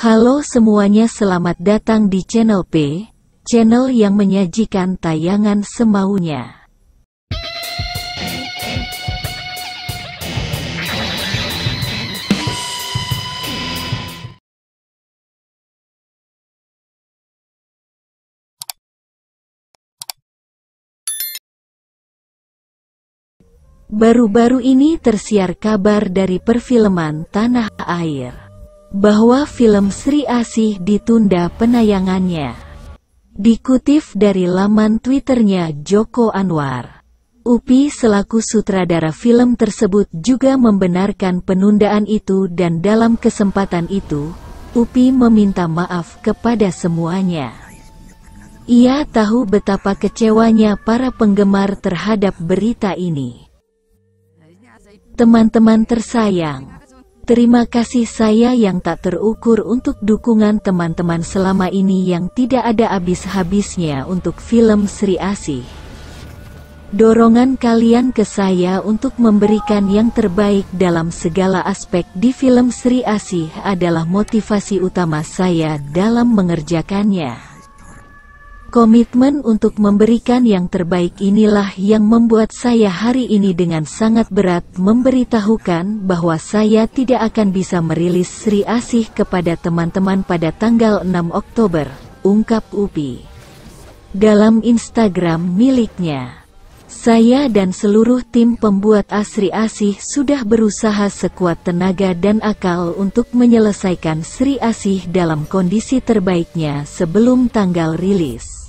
Halo semuanya selamat datang di channel P, channel yang menyajikan tayangan semaunya. Baru-baru ini tersiar kabar dari perfilman tanah air bahwa film Sri Asih ditunda penayangannya. Dikutip dari laman Twitternya Joko Anwar, Upi selaku sutradara film tersebut juga membenarkan penundaan itu dan dalam kesempatan itu, Upi meminta maaf kepada semuanya. Ia tahu betapa kecewanya para penggemar terhadap berita ini. Teman-teman tersayang, terima kasih saya yang tak terukur untuk dukungan teman-teman selama ini yang tidak ada habis-habisnya untuk film Sri Asih. Dorongan kalian ke saya untuk memberikan yang terbaik dalam segala aspek di film Sri Asih adalah motivasi utama saya dalam mengerjakannya. Komitmen untuk memberikan yang terbaik inilah yang membuat saya hari ini dengan sangat berat memberitahukan bahwa saya tidak akan bisa merilis Sri Asih kepada teman-teman pada tanggal 6 Oktober, ungkap Upi. Dalam Instagram miliknya, saya dan seluruh tim pembuat Asri Asih sudah berusaha sekuat tenaga dan akal untuk menyelesaikan Sri Asih dalam kondisi terbaiknya sebelum tanggal rilis.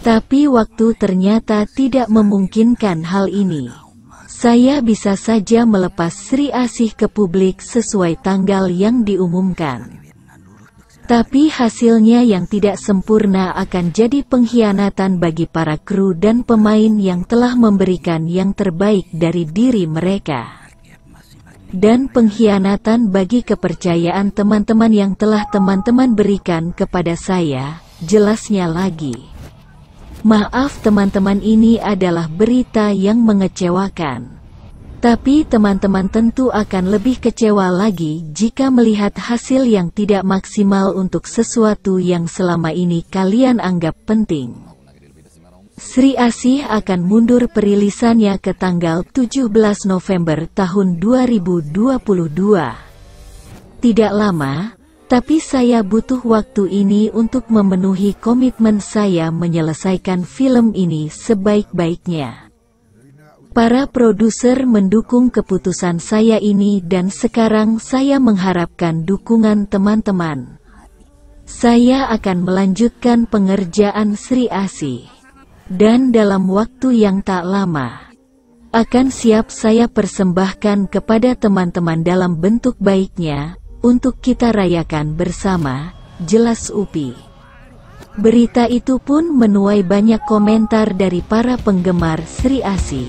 Tapi waktu ternyata tidak memungkinkan hal ini. Saya bisa saja melepas Sri Asih ke publik sesuai tanggal yang diumumkan. Tapi hasilnya yang tidak sempurna akan jadi pengkhianatan bagi para kru dan pemain yang telah memberikan yang terbaik dari diri mereka. Dan pengkhianatan bagi kepercayaan teman-teman yang telah teman-teman berikan kepada saya, jelasnya lagi. Maaf teman-teman ini adalah berita yang mengecewakan. Tapi teman-teman tentu akan lebih kecewa lagi jika melihat hasil yang tidak maksimal untuk sesuatu yang selama ini kalian anggap penting. Sri Asih akan mundur perilisannya ke tanggal 17 November tahun 2022. Tidak lama, tapi saya butuh waktu ini untuk memenuhi komitmen saya menyelesaikan film ini sebaik-baiknya. Para produser mendukung keputusan saya ini dan sekarang saya mengharapkan dukungan teman-teman. Saya akan melanjutkan pengerjaan Sri Asih. Dan dalam waktu yang tak lama, akan siap saya persembahkan kepada teman-teman dalam bentuk baiknya, untuk kita rayakan bersama, jelas Upi. Berita itu pun menuai banyak komentar dari para penggemar Sri Asi.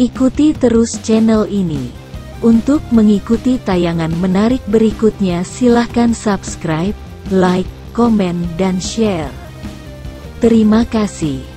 Ikuti terus channel ini untuk mengikuti tayangan menarik berikutnya silahkan subscribe, like, komen dan share. Terima kasih.